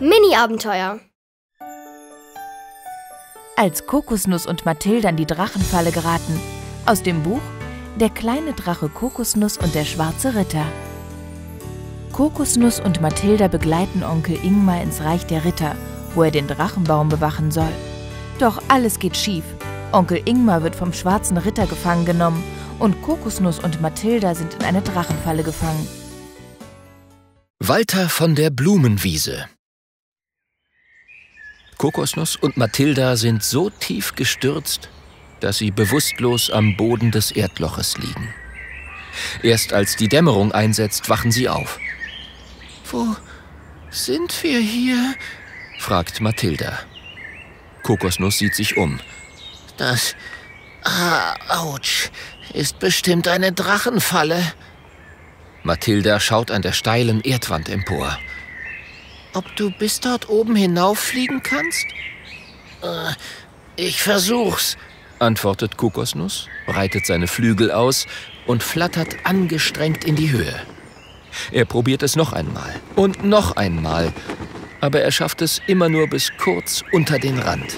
Mini-Abenteuer. Als Kokosnuss und Mathilda in die Drachenfalle geraten. Aus dem Buch Der kleine Drache Kokosnuss und der schwarze Ritter. Kokosnuss und Mathilda begleiten Onkel Ingmar ins Reich der Ritter, wo er den Drachenbaum bewachen soll. Doch alles geht schief. Onkel Ingmar wird vom schwarzen Ritter gefangen genommen und Kokosnuss und Mathilda sind in eine Drachenfalle gefangen. Walter von der Blumenwiese Kokosnuss und Mathilda sind so tief gestürzt, dass sie bewusstlos am Boden des Erdloches liegen. Erst als die Dämmerung einsetzt, wachen sie auf. Wo sind wir hier? fragt Mathilda. Kokosnuss sieht sich um. Das. Ah, ouch. Ist bestimmt eine Drachenfalle. Mathilda schaut an der steilen Erdwand empor. Ob du bis dort oben hinauffliegen kannst? Äh, ich versuch's, antwortet Kokosnuss, breitet seine Flügel aus und flattert angestrengt in die Höhe. Er probiert es noch einmal und noch einmal, aber er schafft es immer nur bis kurz unter den Rand.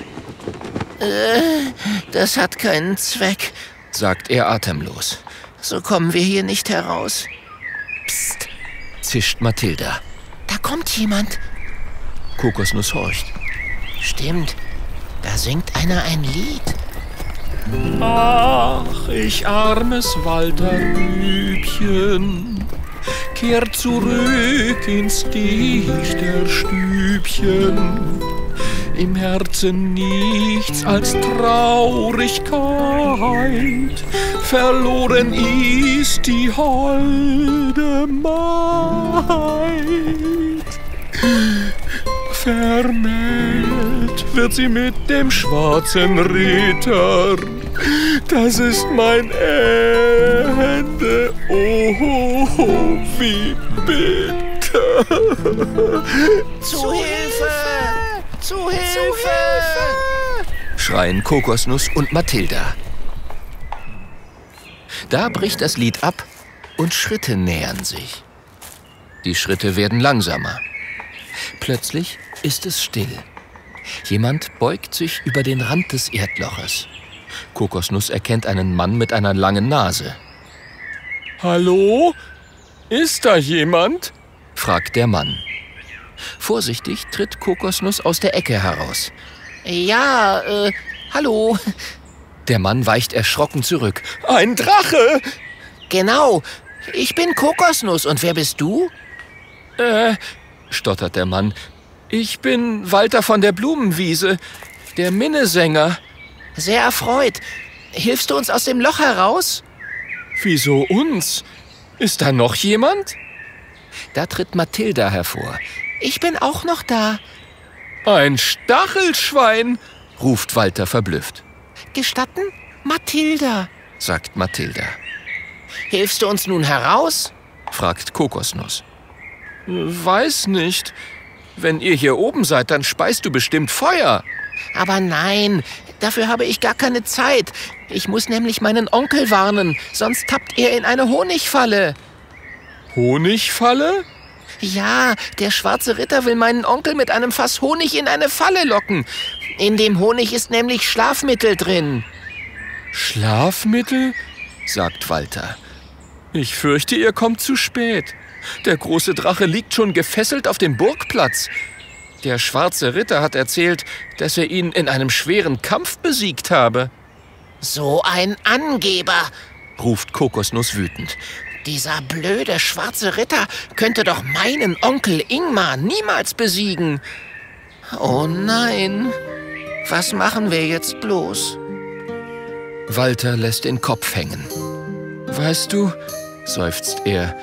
Äh, das hat keinen Zweck, sagt er atemlos. So kommen wir hier nicht heraus. Psst, zischt Mathilda. Da kommt jemand. Kokosnuss horcht. Stimmt, da singt einer ein Lied. Ach, ich armes Walterrübchen, kehr zurück ins Dichterstübchen. Im Herzen nichts als Traurigkeit, verloren ist die holde Maid. Vermählt wird sie mit dem schwarzen Ritter. Das ist mein Ende. Oh, wie bitter. Zu Hilfe! Zu Hilfe! Schreien Kokosnuss und Mathilda. Da bricht das Lied ab und Schritte nähern sich. Die Schritte werden langsamer. Plötzlich ist es still. Jemand beugt sich über den Rand des Erdloches. Kokosnuss erkennt einen Mann mit einer langen Nase. Hallo? Ist da jemand? fragt der Mann. Vorsichtig tritt Kokosnuss aus der Ecke heraus. Ja, äh, hallo. Der Mann weicht erschrocken zurück. Ein Drache! Genau, ich bin Kokosnuss und wer bist du? Äh, stottert der Mann. Ich bin Walter von der Blumenwiese, der Minnesänger. Sehr erfreut. Hilfst du uns aus dem Loch heraus? Wieso uns? Ist da noch jemand? Da tritt Mathilda hervor. Ich bin auch noch da. Ein Stachelschwein, ruft Walter verblüfft. Gestatten? Mathilda, sagt Mathilda. Hilfst du uns nun heraus? fragt Kokosnuss. Weiß nicht. Wenn ihr hier oben seid, dann speist du bestimmt Feuer. Aber nein, dafür habe ich gar keine Zeit. Ich muss nämlich meinen Onkel warnen, sonst tappt er in eine Honigfalle. Honigfalle? Ja, der schwarze Ritter will meinen Onkel mit einem Fass Honig in eine Falle locken. In dem Honig ist nämlich Schlafmittel drin. Schlafmittel? sagt Walter. Ich fürchte, ihr kommt zu spät. Der große Drache liegt schon gefesselt auf dem Burgplatz. Der schwarze Ritter hat erzählt, dass er ihn in einem schweren Kampf besiegt habe. So ein Angeber, ruft Kokosnuss wütend. Dieser blöde schwarze Ritter könnte doch meinen Onkel Ingmar niemals besiegen. Oh nein, was machen wir jetzt bloß? Walter lässt den Kopf hängen. Weißt du, seufzt er,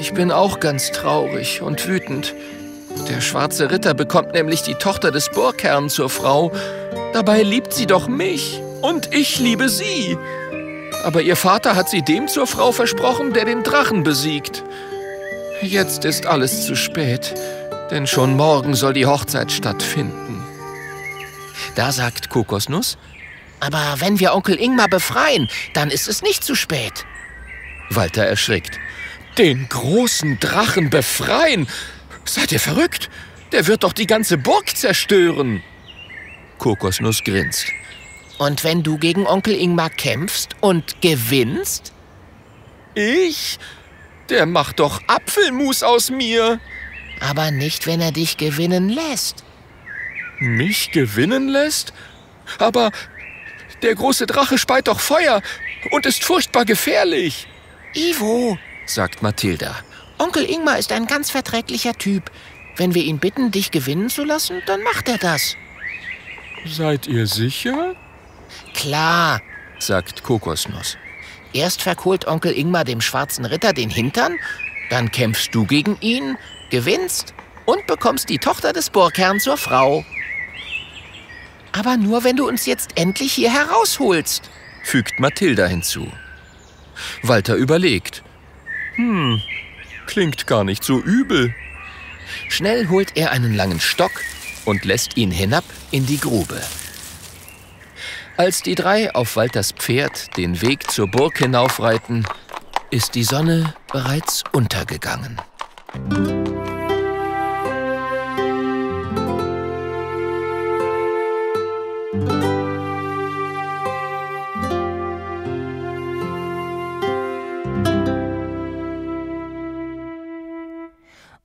ich bin auch ganz traurig und wütend. Der schwarze Ritter bekommt nämlich die Tochter des Burgherrn zur Frau. Dabei liebt sie doch mich und ich liebe sie. Aber ihr Vater hat sie dem zur Frau versprochen, der den Drachen besiegt. Jetzt ist alles zu spät, denn schon morgen soll die Hochzeit stattfinden. Da sagt Kokosnuss, aber wenn wir Onkel Ingmar befreien, dann ist es nicht zu spät. Walter erschrickt. Den großen Drachen befreien? Seid ihr verrückt? Der wird doch die ganze Burg zerstören. Kokosnuss grinst. Und wenn du gegen Onkel Ingmar kämpfst und gewinnst? Ich? Der macht doch Apfelmus aus mir. Aber nicht, wenn er dich gewinnen lässt. Mich gewinnen lässt? Aber der große Drache speit doch Feuer und ist furchtbar gefährlich. Ivo, sagt Mathilda. Onkel Ingmar ist ein ganz verträglicher Typ. Wenn wir ihn bitten, dich gewinnen zu lassen, dann macht er das. Seid ihr sicher? Klar, sagt Kokosnuss. Erst verkohlt Onkel Ingmar dem schwarzen Ritter den Hintern, dann kämpfst du gegen ihn, gewinnst und bekommst die Tochter des Burgherrn zur Frau. Aber nur, wenn du uns jetzt endlich hier herausholst, fügt Mathilda hinzu. Walter überlegt. Hm, klingt gar nicht so übel. Schnell holt er einen langen Stock und lässt ihn hinab in die Grube. Als die drei auf Walters Pferd den Weg zur Burg hinaufreiten, ist die Sonne bereits untergegangen.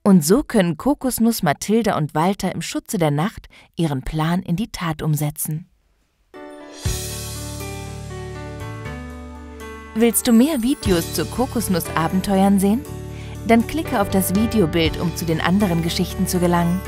Und so können Kokosnuss, Mathilda und Walter im Schutze der Nacht ihren Plan in die Tat umsetzen. Willst du mehr Videos zu Kokosnuss-Abenteuern sehen? Dann klicke auf das Videobild, um zu den anderen Geschichten zu gelangen.